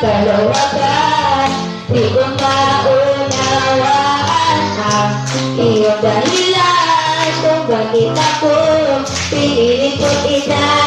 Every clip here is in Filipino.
kalawatan. Di ko maunawaan ang iyong dahilan Kung bakit ako pinili ko't ina.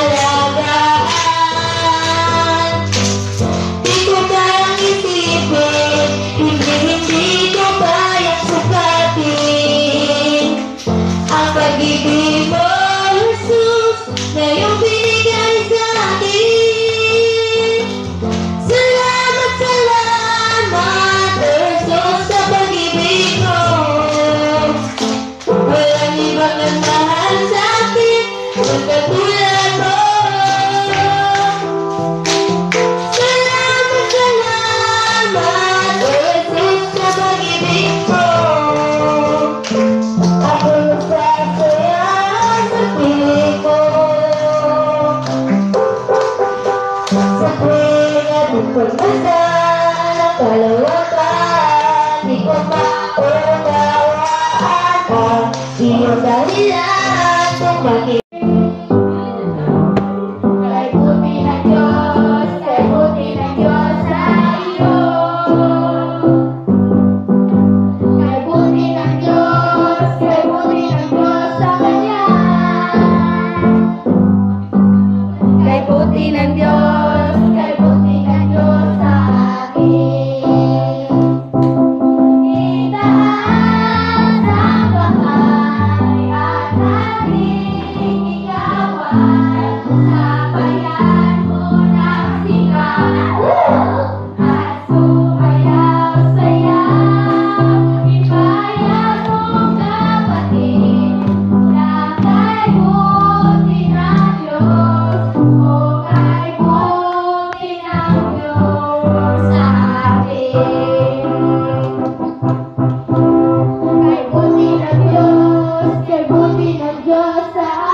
Because I